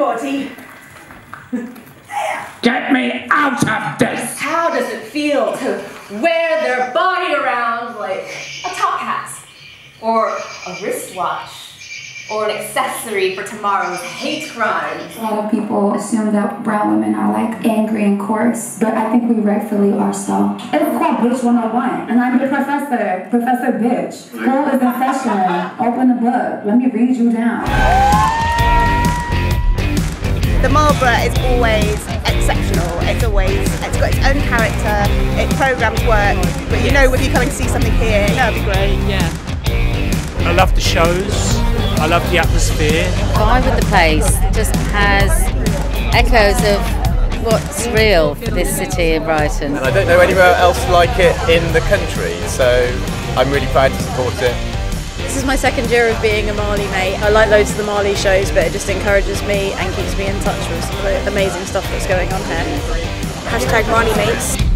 anybody. Get me out of this! How does it feel to wear their body around like a top hat or a wristwatch? Or an accessory for tomorrow's hate crimes. A lot of people assume that brown women are like angry and coarse, but I think we rightfully are so. It's called Bitch 101, and I'm the professor, Professor Bitch. School is in session. Open the book. Let me read you down. The Marlborough is always exceptional. It's always, it's got its own character, its programmes work, but you know if you're coming to see something here, that'll be great. Yeah. I love the shows. I love the atmosphere. The vibe of the place just has echoes of what's real for this city in Brighton. And I don't know anywhere else like it in the country, so I'm really proud to support it. This is my second year of being a Marly mate. I like loads of the Marly shows, but it just encourages me and keeps me in touch with some of the amazing stuff that's going on here. Hashtag Marly mates.